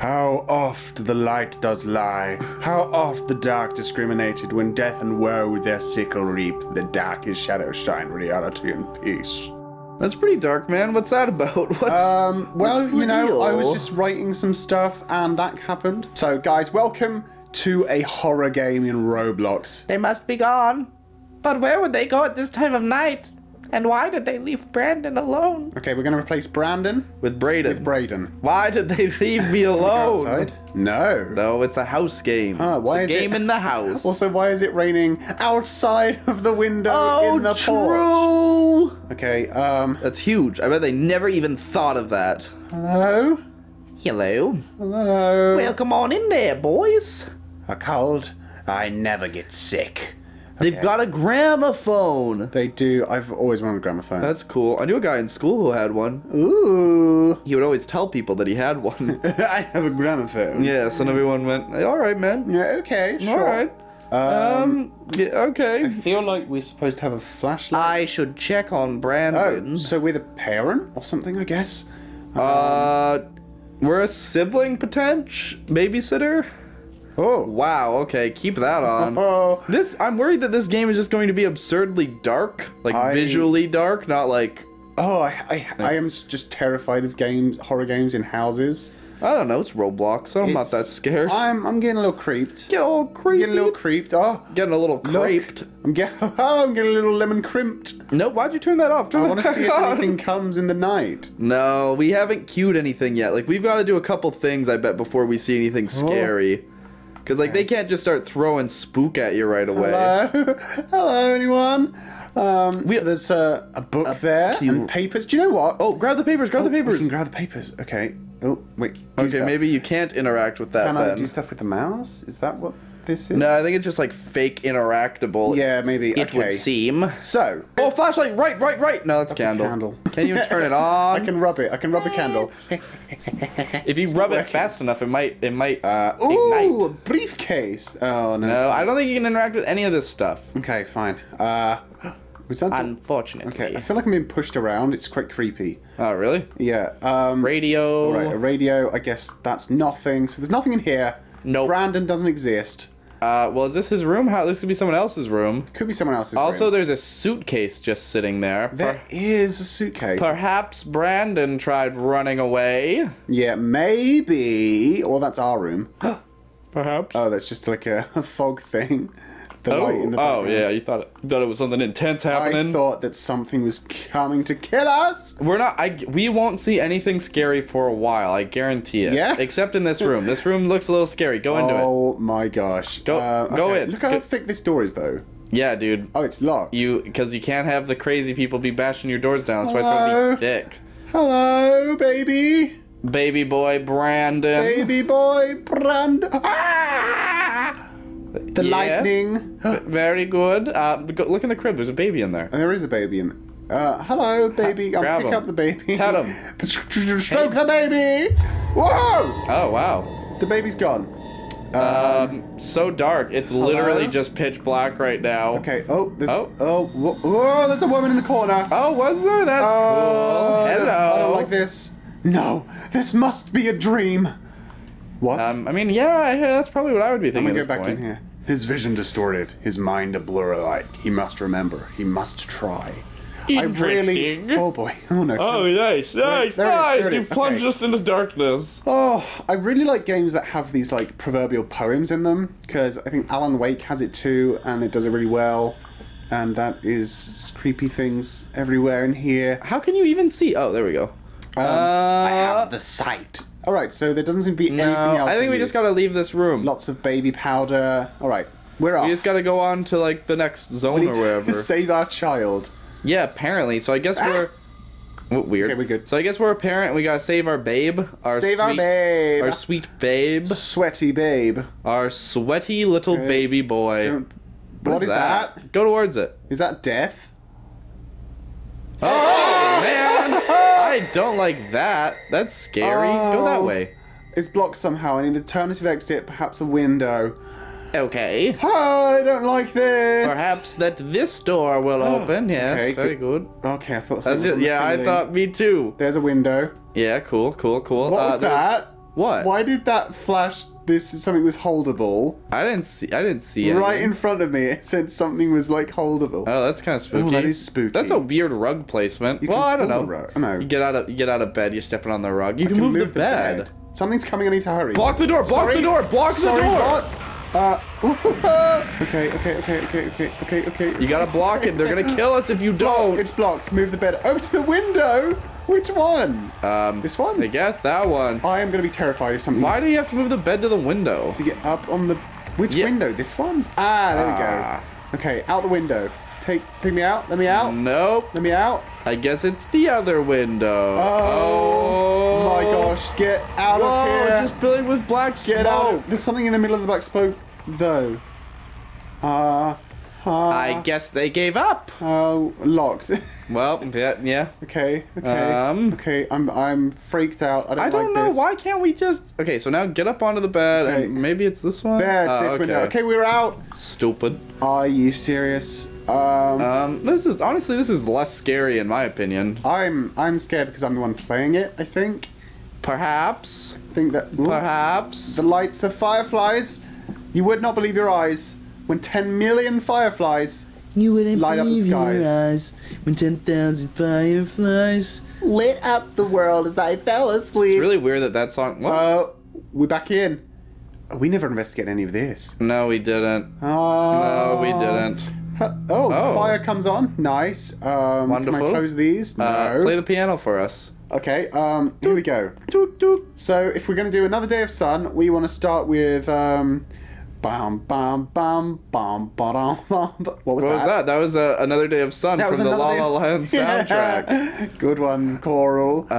How oft the light does lie, how oft the dark discriminated, when death and woe their sickle reap, the darkest shadows shine reality and peace. That's pretty dark, man. What's that about? What's Um, well, what's you know, I was just writing some stuff and that happened. So, guys, welcome to a horror game in Roblox. They must be gone. But where would they go at this time of night? And why did they leave Brandon alone? Okay, we're going to replace Brandon with Braden. with Braden. Why did they leave me alone? Outside? No. No, it's a house game. Huh, why it's is a game it- in the house. Also, why is it raining outside of the window oh, in the porch? true. Okay, um, That's huge. I bet they never even thought of that. hello? Hello. Hello? Well, come on in there, boys. A cold? I never get sick. They've got a gramophone. They do. I've always wanted a gramophone. That's cool. I knew a guy in school who had one. Ooh. He would always tell people that he had one. I have a gramophone. yes, and everyone went, "All right, man. Yeah, okay, sure. right. Um, yeah, okay. I feel like we're supposed to have a flashlight. I should check on Brandon. oh, Brandon. so we're the parent or something, I guess? Uh, we're a sibling potential babysitter. Oh. Wow. Okay, keep that on. Oh. This I'm worried that this game is just going to be absurdly dark, like I- visually dark, not like Oh, I, I, I am just terrified of games, horror games in houses. I don't know. It's Roblox. I'm not that scared. I'm, I'm getting a little creeped. Get all creepy. Getting a little creeped. Oh, Getting a little creeped. I'm getting, oh, I'm getting a little lemon crimped. No, why'd you turn that off? Turn I want to see if anything comes in the night. No, we haven't queued anything yet. Like we've got to do a couple things, I bet, before we see anything Oh. Scary. Cause like they can't just start throwing spook at you right away. Hello, hello, anyone? Um, so there's a, a book there cute- and papers. Do you know what? Oh, grab the papers! Grab the we papers! can grab the papers. Okay. Oh, wait. okay, stuff. maybe you can't interact with that Can I then. do stuff with the mouse? Is that what this is? No, I think it's just like fake interactable. Yeah, maybe. It okay. would seem. So, Oh, flashlight! Right, right, right! No, it's a candle. candle. Can you turn it on? I can rub it. I can rub the candle. If you rub it fast enough, it might. It might. Uh, ooh, a Ignite. briefcase. Oh no. no, I don't think you can interact with any of this stuff. Okay, fine. Uh, was that? Unfortunately. Okay, I feel like I'm being pushed around. It's quite creepy. Oh, really? Yeah. Um. Radio. Right, a radio. I guess that's nothing. So there's nothing in here. Nope. Brandon doesn't exist. Uh, well, is this his room? How? This could be someone else's room. Could be someone else's. Also, room. there's a suitcase just sitting there. Per- there is a suitcase. perhaps Brandon tried running away. yeah, maybe. Or that's our room. Perhaps. oh, that's just like a, a fog thing. The oh, light in the oh background. yeah. You thought it, you thought it was something intense happening. I thought that something was coming to kill us. We're not. I. We won't see anything scary for a while. I guarantee it. Yeah? Except in this room. This room looks a little scary. Go into it. Oh my gosh. Go- Uh, go in. Look how Go- thick this door is, though. Yeah, dude. Oh, it's locked. You because you can't have the crazy people be bashing your doors down. That's why it's gonna Hello? be thick. Hello, baby. Baby boy Brandon. Baby boy, Brand. Ah! The Yeah. lightning. Very good. Uh, go, look in the crib. There's a baby in there. And there is a baby in. Uh, hello, baby. I'll grab pick him. up the baby. Pet him. Stroke the baby. Whoa! Oh wow. The baby's gone. Um, so dark. It's literally just pitch black right now. Okay. Oh, there's. Oh. Oh. Whoa, whoa, there's a woman in the corner. Oh, was there? That's Oh, cool. I don't- Hello. I don't like this. No, this must be a dream. What? Um, I mean, yeah, that's probably what I would be I'm thinking. gonna at go back point. in here. His vision distorted, his mind a blur alike. He must remember. He must try. I really. Interesting. Oh boy. Oh no. Oh, nice, nice, there it is, nice! there You've is, plunged okay. us into darkness. Oh, I really like games that have these like proverbial poems in them because I think Alan Wake has it too, and it does it really well. And that is creepy things everywhere in here. How can you even see? Oh, there we go. Um, uh, I have the sight. All right, so there doesn't seem to be no, anything else. I think in we just gotta leave this room. lots of baby powder. All right, we're off. We just gotta go on to like the next zone We or wherever. save our child. Yeah, apparently. So I guess ah! we're. Oh, weird. Okay, we're good. So I guess we're a parent. We gotta save our babe. Our Save our babe. Our sweet babe. Sweaty babe. Our sweaty little Okay. baby boy. Don't- what is that? Go towards it. Is that death? Oh man! I don't like that. That's scary. Go that Oh. way. It's blocked somehow. I need an alternative exit, perhaps a window. Okay. Oh, I don't like this. Perhaps that this door will open. Yes, Okay, very good. Okay, I thought. That's something was it. on the Yeah, I thought me too. There's a window. Yeah, cool, cool, cool. What Uh, was that? What? Why did that flash? This something was holdable I didn't see. I didn't see it. right in front of me. It said something was like holdable. Oh, that's kind of spooky. that is spooky. That's a weird rug placement. You well, I don't know. the. I know. You get out of you get out of bed. You're stepping on the rug. You I can, move, the, bed. Something's coming. I need to hurry. Block the door. Block Sorry. the door. Block the door. what? Uh, okay, okay, okay, okay, okay, okay, okay. You gotta block it. They're gonna kill us if you don't. It's blocked. Move the bed over to the window. Which one? Um, This one? I guess that one. I am going to be terrified if something. Why do you have to move the bed to the window? to get up on the which Yeah. window? This one? Ah, there Ah. we go. Okay, out the window. Take take me out. Let me out. Nope. Let me out. I guess it's the other window. Oh, my gosh! Get out Whoa, of here! it's just filling with black smoke. Get out! There's something in the middle of the black smoke, though. Uh, uh, I guess they gave up. Oh, locked. Well, yeah, yeah. okay, okay, Um, okay. I'm I'm freaked out. I don't, I don't like know. this. Why can't we just? Okay, so now get up onto the bed, Okay. and maybe it's this one. There, it's Ah, this window. Okay, we're out. Stupid. Are you serious? Um, Um, this is honestly this is less scary in my opinion. I'm I'm scared because I'm the one playing it. I think. Perhaps. I think that. Ooh. Perhaps. The lights, the fireflies. You would not believe your eyes when 10 million fireflies You wouldn't Light up the skies. eyes when ten thousand fireflies. lit up the world as I fell asleep. It's really weird that that song. What? Uh, we're back in. We never investigated any of this. no, we didn't. Oh. No, we didn't. Huh, Oh, Oh. fire comes on. Nice. Um, Can Wonderful. I close these? No. Uh, play the piano for us. Okay. Um, here we go. Toot toot. So, if we're going to do another day of sun, we want to start with um, bam, bam, bam, bam, ba-dum, bam. ba- What was What that? was that? That was uh, another day of sun That from the La La Land soundtrack. Yeah. Good one, Corl. I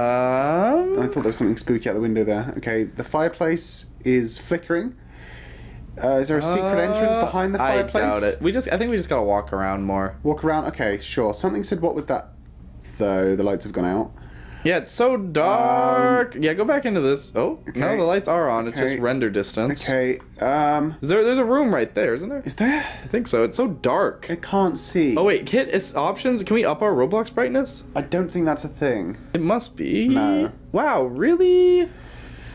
Um. thought there was something spooky out the window there. Okay, the fireplace is flickering. Uh, is there a secret entrance uh, behind the fireplace? I doubt it. We just. I think we just gotta walk around more. Walk around. Okay, sure. Something said, "What was that?" Though the lights have gone out. Yeah, it's so dark. yeah, go back into this. Oh no, Um, the lights are on. It's just render distance. Okay. Um, Is there? There's a room right there, isn't there? is there? I think so. It's so dark. I can't see. Oh wait, hit its options. Can we up our Roblox brightness? I don't think that's a thing. It must be. No. Wow, really?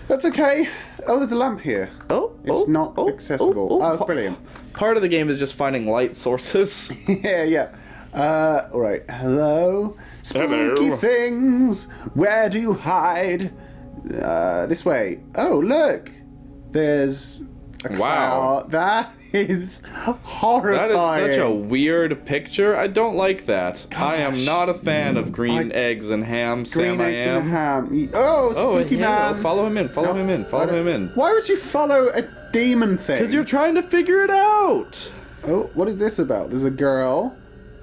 That's okay. Oh, there's a lamp here. Oh, It's oh, not oh, accessible. oh, Oh, pa- brilliant. Part of the game is just finding light sources. yeah, yeah. Uh, all right. Hello, spooky Hello. things. Where do you hide? Uh, this way. Oh, look. There's a Wow. cloud. That is That horrifying. is such a weird picture. I don't like that. I am not a fan of green I- eggs and ham. green Sam, I eggs am. and ham. Oh, Oh, spooky yeah, man. follow him in. Follow No, him in. Follow him in. Why would you follow a demon thing? Because you're trying to figure it out. Oh, what is this about? There's a girl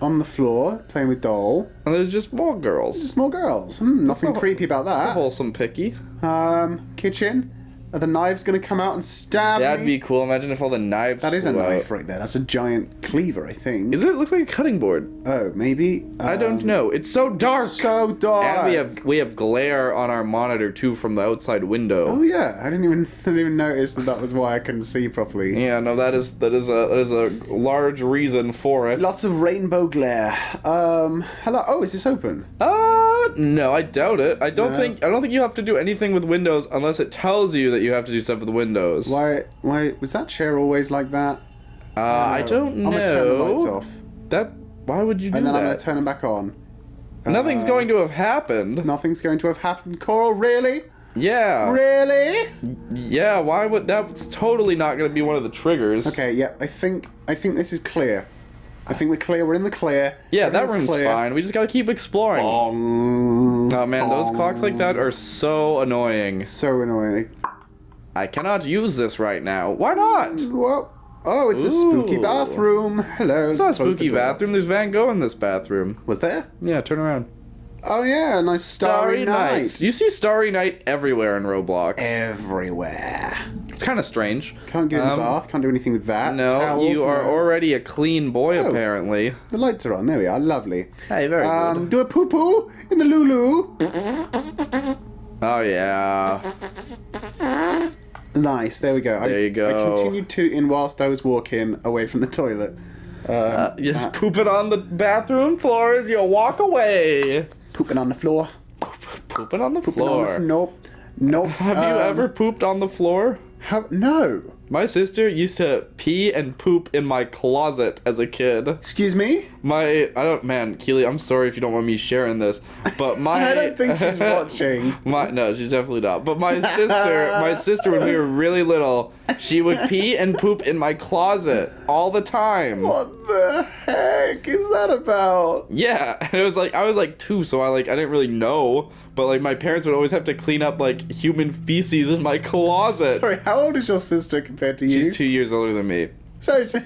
on the floor playing with doll. And there's just more girls. More girls. Hmm, nothing creepy about That's a that. wholesome picky. Um, kitchen. Are the knives gonna come out and stab That'd me? be cool. Imagine if all the knives. That is a flew out. knife right there. That's a giant cleaver, I think. Is it? It looks like a cutting board. Oh, maybe. I don't Um, know. It's so dark. So dark. and we have we have glare on our monitor too from the outside window. Oh yeah, I didn't even I didn't even notice that that was why I couldn't see properly. Yeah, no, that is that is a that is a large reason for it. Lots of rainbow glare. Um, hello. Oh, is this open? Uh, no, I doubt it. I don't No. think I don't think you have to do anything with Windows unless it tells you that you have to do stuff with the Windows. Why? Why was that chair always like that? Uh, I don't know. I'm gonna turn the lights off, That why would you do that? and then I'm gonna turn them back on. Nothing's Uh, going to have happened. Nothing's going to have happened, Corl. Really? Yeah. Really? Yeah, why would that's totally not going to be one of the triggers. Okay. Yeah. I think I think this is clear. I think we're clear. We're in the clear. Yeah, that room's clear. fine. We just got to keep exploring. Bong, Oh man, those clocks like that are so annoying. So annoying. I cannot use this right now. Why not? Whoa. Oh, it's a spooky bathroom. Hello. It's not a spooky bathroom. There's Van Gogh in this bathroom. Was there? Yeah, turn around. Oh yeah, nice starry, night. You see Starry Night everywhere in Roblox. Everywhere. It's kind of strange. Can't get in Um, the bath. Can't do anything with that. No, Towels, you are no. already a clean boy, Oh. apparently. The lights are on. There we are. Lovely. Hey, very Um, do a poo poo in the Lulu. Oh yeah. Nice. There we go. I, There you go. I continued tooting whilst I was walking away from the toilet. Um, Uh, you just uh, poop it on the bathroom floor as you walk away. pooping on the floor. Pooping on the Pooping on the floor. nope. Nope. Have you um, ever pooped on the floor? Have no. My sister used to pee and poop in my closet as a kid. Excuse me. My I don't man, Keely, I'm sorry if you don't want me sharing this, but my I don't think she's watching. My no, she's definitely not. But my sister, my sister when we were really little, she would pee and poop in my closet all the time. What the heck is that about? Yeah, and it was like I was like 2, so I like I didn't really know, but like my parents would always have to clean up like human feces in my closet. Sorry, how old is your sister compared to you? She's 2 years older than me. Sorry, so,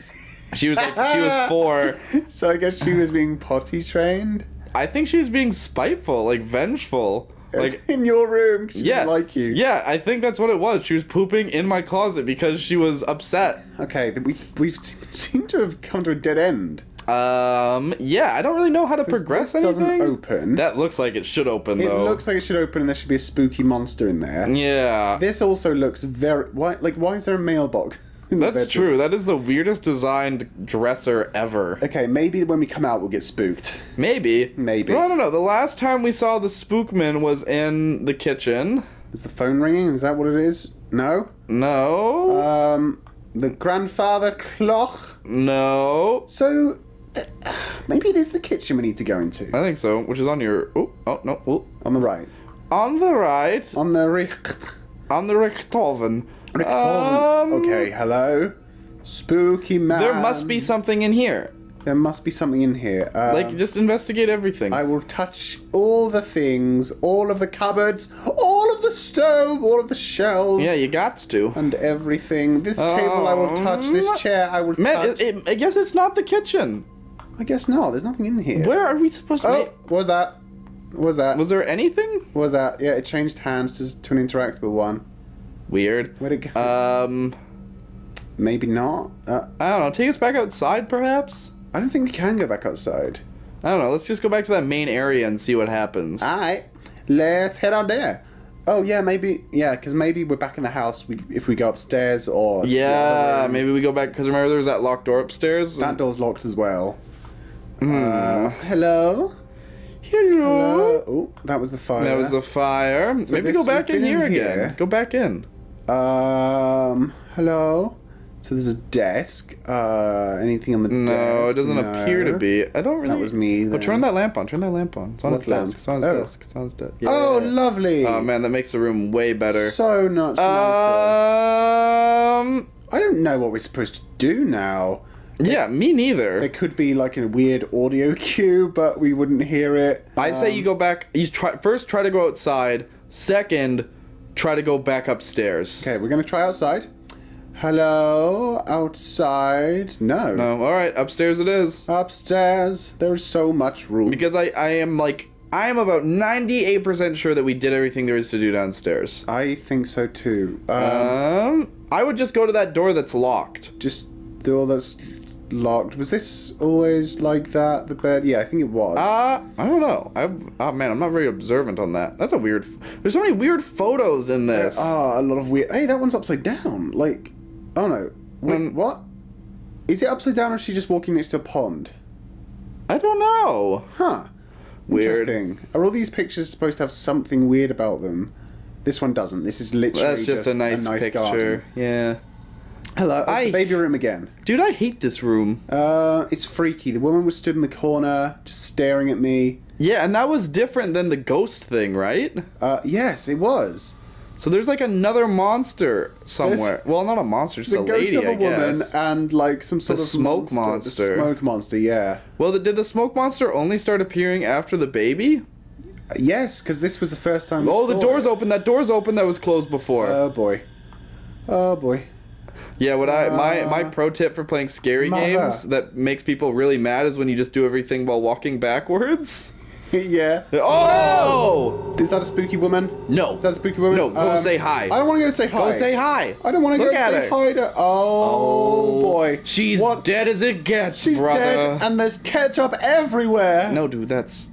She was like she was 4. so I guess she was being potty trained. I think she was being spiteful, like vengeful. Like in your room, she yeah, didn't like you. Yeah, I think that's what it was. She was pooping in my closet because she was upset. Okay, we we seem to have come to a dead end. Um, yeah, I don't really know how to progress this doesn't open. That looks like it should open It though. looks like it should open, and there should be a spooky monster in there. yeah, This also looks very why like why is there a mailbox? in the that's bedroom? true. That is the weirdest designed dresser ever. Okay, maybe when we come out we'll get spooked. Maybe. Maybe. No, no, no. The last time we saw the Spookman was in the kitchen. Is the phone ringing? Is that what it is? No. No. Um, the grandfather clock. no. So maybe it is the kitchen we need to go into. I think so. Which is on your. Oh, oh no. Oh. On the right. On the right. On the Richt. On the Richthofen. Richthofen. Um, okay, hello. Spooky man. There must be something in here. There must be something in here. Um, Like, just investigate everything. I will touch all the things, all of the cupboards, all of the stove, all of the shelves. yeah, you got to. And everything. This table I will touch. This Um, chair I will Man, touch. it, it, I guess it's not the kitchen. I guess not. There's nothing in here. Where are we supposed to Oh, what was that? What was that? Was there anything? What was that? Yeah, it changed hands to, to an interactable one. Weird. Where'd it go? Um, Maybe not. Uh, I don't know. Take us back outside, perhaps? I don't think we can go back outside. I don't know. Let's just go back to that main area and see what happens. Alright, let's head out there. Oh, yeah, maybe. Yeah, because maybe we're back in the house we, if we go upstairs or. to the other yeah, maybe we go back because remember there was that locked door upstairs. That door's locked as well. Hmm. Uh, hello? Hello. Oh, that was the fire. That was the fire. maybe go back in been here again. Go back in. Um, hello? So there's a desk. Uh, anything on the desk? No, it doesn't appear to be. I don't really. That was me. Oh, turn that lamp on. Turn that lamp on. It's on What his lamp? desk. It's on his Oh. desk. It's on his desk. Oh, lovely. Oh man, that makes the room way better. So much nicer. Um. I don't know what we're supposed to do now. Yeah, me neither. There could be like a weird audio cue, but we wouldn't hear it. I say Um, you go back. You try first. Try to go outside. Second, try to go back upstairs. Okay, we're gonna try outside. Hello, outside. No. No. All right. Upstairs it is. Upstairs. There is so much room. Because I I am like I am about ninety eight percent sure that we did everything there is to do downstairs. I think so too. Um, Um. I would just go to that door that's locked. just the door that's locked. Was this always like that? The bed? Yeah, I think it was. Uh, I don't know. I oh man, I'm not very observant on that. That's a weird. There's so many weird photos in this. Ah, a lot of weird. Hey, that one's upside down. Like, oh no. Wait, Um, what? Is it upside down or is she just walking next to a pond? I don't know. Huh. Weird. Interesting. Are all these pictures supposed to have something weird about them? This one doesn't. This is literally That's just, a nice, picture. garden. Yeah. Hello. Oh, it's I- the baby room again. Dude, I hate this room. Uh, it's freaky. The woman was stood in the corner, just staring at me. Yeah, and that was different than the ghost thing, right? Uh, yes, it was. So there's like another monster somewhere. well, not a monster, just The a ghost lady, of a I woman guess. and like some sort The of smoke The monster. smoke monster, yeah. Well, the, did the smoke monster only start appearing after the baby? Uh, Yes, because this was the first time. Oh, the door's it. open. That door's open. That was closed before. Oh boy. Oh boy. Yeah, what I my my uh, pro tip for playing scary mother. games that makes people really mad is when you just do everything while walking backwards. yeah. Oh! Is that a spooky woman? No. Is that a spooky woman? No, go Um, say hi. I don't want to go say hi. Go say hi. I don't want to go say her. hi to. Oh, boy. She's What? dead as it gets, She's brother. dead, and there's ketchup everywhere. No, dude, that's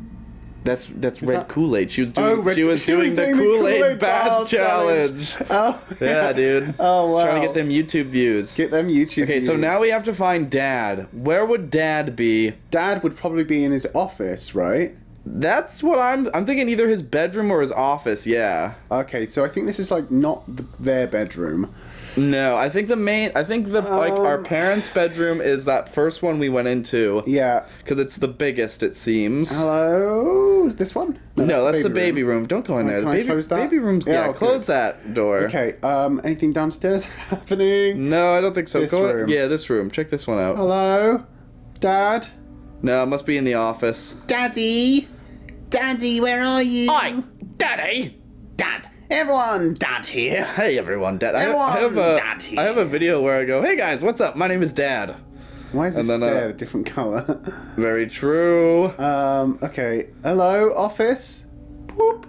that's that's red that- Kool Aid. Oh, she was doing Oh, Red- she was she doing was the doing the Kool Aid Kool-Aid bath bath challenge. Oh. Yeah, dude. Oh wow. Trying to get them YouTube views. Get them YouTube. okay, so now we have to find Dad. Where would Dad be? Dad would probably be in his office, right? That's what I'm. I'm thinking either his bedroom or his office. Yeah. Okay, so I think this is like not the, their bedroom. No, I think the main. I think the like our Um. parents' bedroom is that first one we went into Yeah. because it's the biggest. It seems. Hello? Is this one? no, that's the room. baby room. Don't go in Oh, there. The can I baby close that? baby room's. Yeah, Yeah, I'll close close- that door. Okay. Um. Anything downstairs happening? No, I don't think so. This go. room. Yeah, this room. Check this one out. Hello, Dad. No, it must be in the office. Daddy. Daddy, where are you? Oi, Daddy! Dad. Everyone, Dad here. Hey everyone, Dad. I have, I have Everyone, a Dad here. I have a video where I go, "Hey guys, what's up? My name is Dad." Why is this And then, uh, stair a different color? Very true. um. Okay. Hello, office. Boop.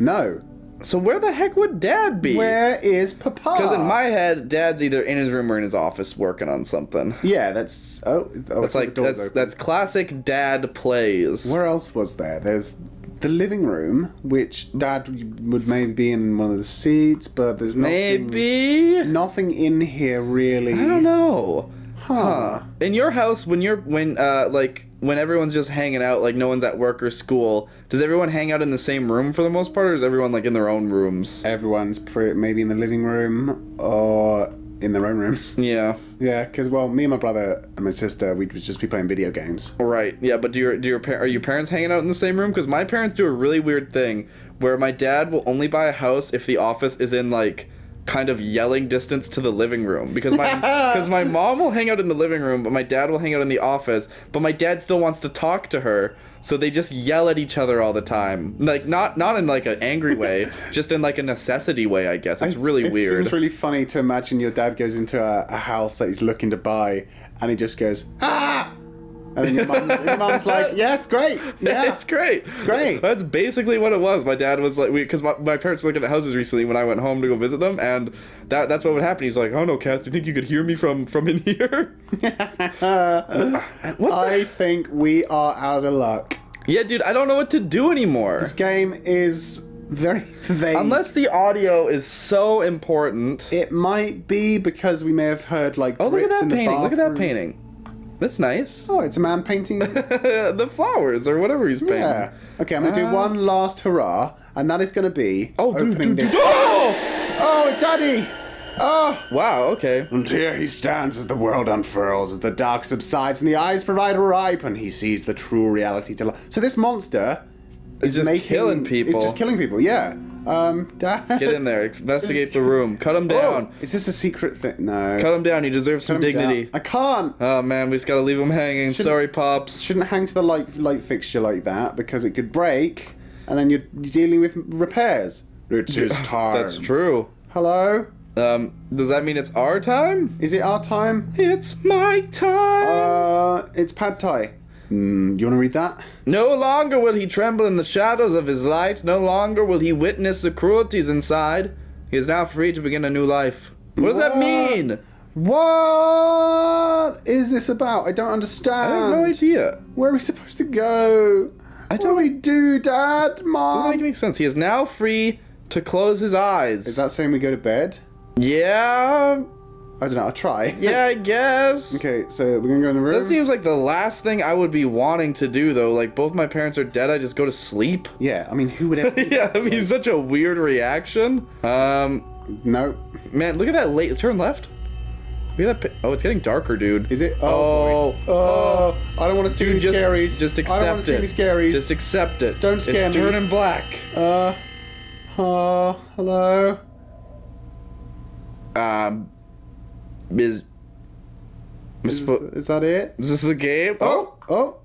No. So where the heck would Dad be? Where is Papa? Because in my head, Dad's either in his room or in his office working on something. Yeah, that's oh. oh That's like that's open. that's classic Dad plays. Where else was there? There's the living room, which Dad would maybe be in one of the seats, but there's nothing. Maybe Nothing in here really. I don't know. Huh. In your house, when you're when uh like when everyone's just hanging out, like no one's at work or school, does everyone hang out in the same room for the most part, or is everyone like in their own rooms? Everyone's pre- maybe in the living room or in their own rooms. Yeah. Yeah, because well, me and my brother and my sister, we'd just be playing video games. Right. Yeah, but do your do your par- are your parents hanging out in the same room? Because my parents do a really weird thing where my dad will only buy a house if the office is in like kind of yelling distance to the living room because my because my mom will hang out in the living room but my dad will hang out in the office but my dad still wants to talk to her so they just yell at each other all the time. Like not not in like an angry way just in like a necessity way i guess. It's really it weird. seems really funny to imagine your dad goes into a, a house that he's looking to buy, and he just goes ah, and then your mom's, your mum's like, yeah, it's great, yeah, it's great. It's great. That's basically what it was. My dad was like, because my, my parents were looking at houses recently when I went home to go visit them, and that that's what would happen. He's like, oh no, Cass, do you think you could hear me from from in here? I think we are out of luck. yeah, dude, I don't know what to do anymore. This game is very vague. Unless the audio is so important. it might be because we may have heard like. Oh, look at that painting. Look at that painting. That's nice. Oh, it's a man painting. the flowers or whatever he's painting. yeah. Okay, I'm gonna do Uh, one last hurrah, and that is gonna be. Oh, dude, opening dude, dude. this- Oh! Oh, Daddy! Oh! Wow, okay. And here he stands as the world unfurls, as the dark subsides and the eyes provide a ripe, and he sees the true reality to life. So this monster is just making, killing people. It's just killing people. Yeah. Um. Dad. Get in there. Investigate the room. Cut him down. Oh, is this a secret thing? No. Cut him down. He deserves some Cut down. dignity. I can't. Oh man, we just gotta leave him hanging. Sorry, pops. Shouldn't hang to the light light fixture like that because it could break, and then you're dealing with repairs. It is time. That's true. Hello. Um, does that mean it's our time? Is it our time? It's my time. Uh, it's pad thai. Mm, you want to read that? no longer will he tremble in the shadows of his light. No longer will he witness the cruelties inside. He is now free to begin a new life. What does that mean? What is this about? I don't understand. I have no idea. Where are we supposed to go? I What do don't- we do, Dad, Mom? Doesn't make any sense. He is now free to close his eyes. Is that saying we go to bed? Yeah. I don't know. I'll try. Yeah, I guess. okay, so we're gonna go in the room. That seems like the last thing I would be wanting to do, though. Like, both my parents are dead, I just go to sleep. Yeah, I mean, who would ever? yeah, I mean, such a weird reaction. Um, no. man, look at that late. Turn left. Look at that. Oh, it's getting darker, dude. Is it? Oh, boy. oh, I don't want to see Dude, any just, scaries. just I don't want accept to see it. any scaries. Just accept it. Don't scare it's me. turning black. Uh, uh, hello. Um, is, Is, is, is is that it? this a game? Oh, oh,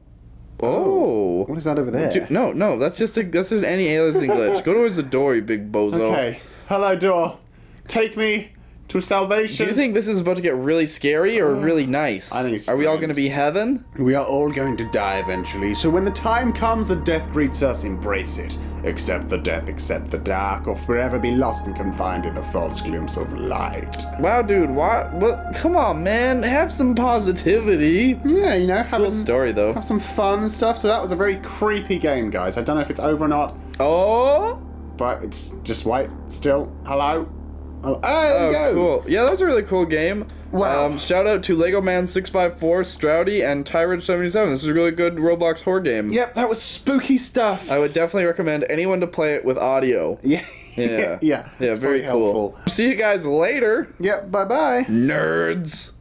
oh. oh. What is that over there? No, no, that's just a that's just anti-aliasing glitch. Go towards the door, you big bozo. Okay. Hello, door. Take me to salvation. Do you think this is about to get really scary or uh, really nice? I think it's Are we all grand. going to be heaven? We are all going to die eventually, so when the time comes that death greets us, embrace it. Accept the death, accept the dark, or forever be lost and confined in the false glimpse of light. Wow, dude, what? What? Come on, man, have some positivity. Yeah, you know, have, Cool story though. have some fun and stuff. So that was a very creepy game, guys. I don't know if it's over or not, Oh, but it's just white still. Hello? Oh, Oh, go. cool. Yeah, that was a really cool game. Wow. Um, shout out to Lego Man 654, Stroudy, and Tyrant 77. This is a really good Roblox horror game. Yep, that was spooky stuff. I would definitely recommend anyone to play it with audio. yeah. Yeah. yeah. Yeah, very cool. helpful. See you guys later, Yep, bye bye. nerds.